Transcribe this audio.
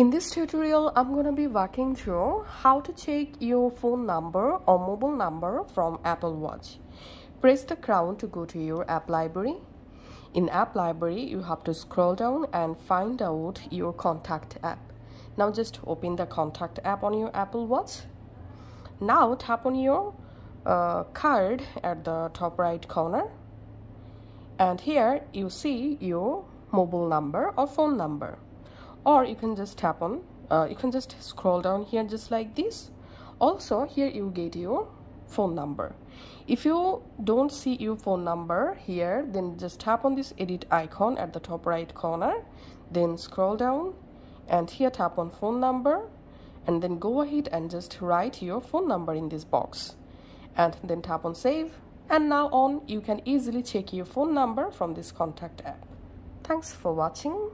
In this tutorial, I'm going to be walking through how to check your phone number or mobile number from Apple Watch. Press the crown to go to your app library. In app library, you have to scroll down and find out your contact app. Now just open the contact app on your Apple Watch. Now tap on your uh, card at the top right corner. And here you see your mobile number or phone number or you can just tap on uh, you can just scroll down here just like this. Also here you get your phone number. If you don't see your phone number here then just tap on this edit icon at the top right corner then scroll down and here tap on phone number and then go ahead and just write your phone number in this box. And then tap on save and now on you can easily check your phone number from this contact app. Thanks for watching